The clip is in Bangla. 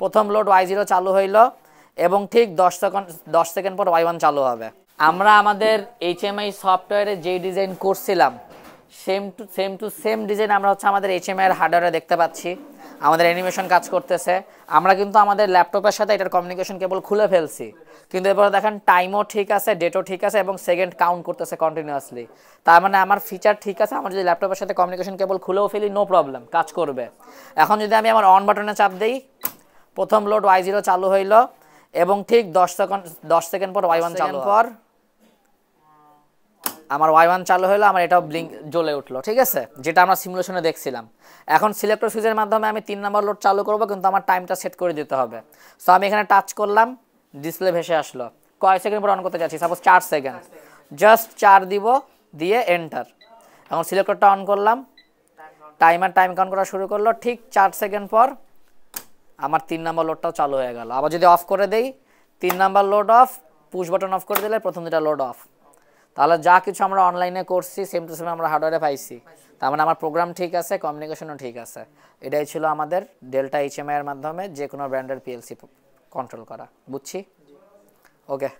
প্রথম লোড ওয়াই জিরো চালু হইল এবং ঠিক দশ সেকেন্ড দশ সেকেন্ড পর ওয়াই ওয়ান চালু হবে। আমরা আমাদের এইচএমআই সফটওয়্যারে যেই ডিজাইন করছিলাম same to same to same design আমরা হচ্ছে আমাদের এইচএমআই এর হার্ডওয়্যারে দেখতে পাচ্ছি। আমাদের অ্যানিমেশন কাজ করতেছে। আমরা কিন্তু আমাদের ল্যাপটপের সাথে এটার কমিউনিকেশন কেবল খুলে ফেলছি। কিন্তু এরপরে দেখেন টাইমও ঠিক আছে ডেটও ঠিক আছে এবং সেকেন্ড কাউন্ট করতেছে কন্টিনিউয়াসলি তার মানে আমার ফিচার ঠিক আছে, আমার যদি ল্যাপটপের সাথে কমিউনিকেশন কেবল খুলেও ফেলি নো প্রবলেম কাজ করবে। এখন যদি আমি আমার অন বাটনে চাপ দিই প্রথম লোড ওয়াই জিরো চালু হইল এবং ঠিক দশ সেকেন্ড দশ সেকেন্ড পর ওয়াই ওয়ান চালু পর? আমার ওয়াই ওয়ান চালু হলো আমার এটাও ব্লিঙ্ক জ্বলে উঠল ঠিক আছে? যেটা আমরা সিমুলেশনে দেখছিলাম। এখন সিলেক্টর সুইচের মাধ্যমে আমি তিন নম্বর লোড চালু করব কিন্তু আমার টাইমটা সেট করে দিতে হবে। সো আমি এখানে টাচ করলাম ডিসপ্লে ভেসে আসলো। কয় সেকেন্ড পর অন করতে যাচ্ছি? সাপোজ চার সেকেন্ড জাস্ট চার দিব দিয়ে এন্টার এখন সিলেক্টরটা অন করলাম। টাইমার টাইম কাউন্ট করা শুরু করল ঠিক চার সেকেন্ড পর আমার তিন নাম্বার লোডটাও চালু হয়ে গেল। আবার যদি অফ করে দেই, তিন number load off push button off করে দিলে প্রথম দুটা লোড অফ তাহলে যা কিছু আমরা অনলাইনে করছি সেম টু সেম আমরা হার্ডওয়্যারে পাইছি। তার মানে আমার প্রোগ্রাম ঠিক আছে কমিউনিকেশনও ঠিক আছে। এটাই ছিল আমাদের ডেল্টা এইচএমআই এর মাধ্যমে যে কোনো ব্র্যান্ডের পিএলসি কন্ট্রোল করা। বুঝছি? ওকে